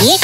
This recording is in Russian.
Есть?